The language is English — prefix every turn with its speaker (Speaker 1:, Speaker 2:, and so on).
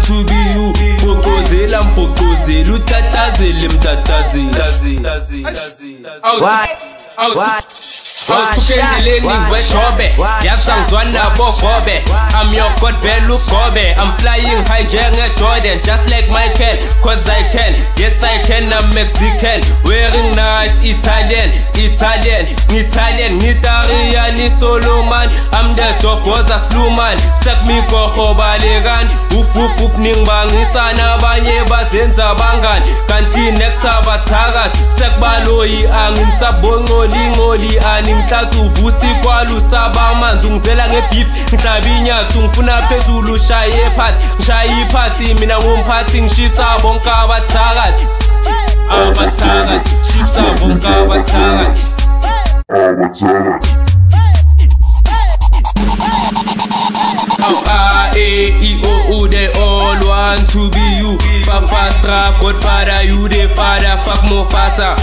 Speaker 1: want to be you. Mpocozela mpocozela utatazele mtatazela. Awusukendleleni wejobe yasangizwa nabogobe i'm your god vele ugobe i'm flying high njenge-jordan just like michael cause i can. Yes i can i'm Mexican Wearing nice Italian Italian Italian Nitarian Soloman I'm the dog was a sluman Stuck me goho balegan Uf uf uf ningibangisana abanye bazenza bangani Kanti next abathakathi Stuck baloyi angimsabongoli ngoli. Animthathu uvusa ikwalu sabamanzi Ungizela ngebeef Ngihlabi inyathu ngifuna phezulu Shaye phansi Ngishaye iphathi mina ngumphathi ngishisa bonke abathakathi abathakathi shisa bonke abathakathi Oh, ah, eh, e, o, u, they all want to be you. Fa, fa, stra, Godfather, you the father, fuck more faster.